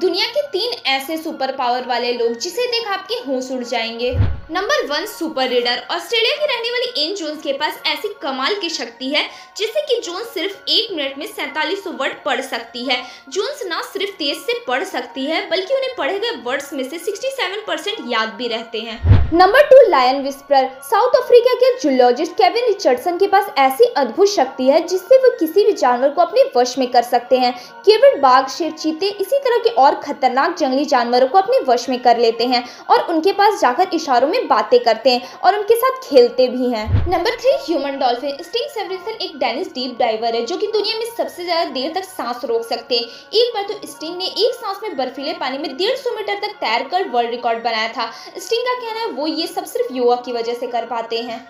दुनिया के तीन ऐसे सुपर पावर वाले लोग जिसे देख आपके होश उड़ जाएँगे। Number one super reader Australia की रहने वाली एन जोन्स के पास ऐसी कमाल की शक्ति है, जिससे कि जोन्स सिर्फ़ एक मिनट में सैतालीस वर्ड पढ़ सकती है। जोन्स ना सिर्फ़ तेज से पढ़ सकती है, बल्कि उन्हें पढ़े गए वर्ड्स में से 67 परसेंट याद भी रहते हैं। Number two lion whisper South Africa के जूलॉजिस्ट केविन रिचर्डसन के पास ऐसी अद्भुत शक्ति है, जिससे वो किसी भी जानवर को अपने वश में कर सकते हैं। केवल बाघ, शेर, चीते, इसी तरह के और खतरनाक जंगली जानवरों को अपने वश में कर लेते हैं और उनके पास जाकर इशारों में बातें करते हैं और उनके साथ खेलते भी हैं। Number three human dolphin Sting Severinsen एक डेनिस डीप डाइवर है, जो कि दुनिया में सबसे ज़्यादा देर तक सांस रोक सकते हैं। एक बार तो स्टिंग ने एक सांस में बर्फीले पानी में डेढ़ सौ मीटर तक तैर कर वर्ल्ड रिकॉर्ड बनाया था। स्टिंग का कहना है, वो ये सब सिर्फ़ योगा की वजह से कर पाते हैं।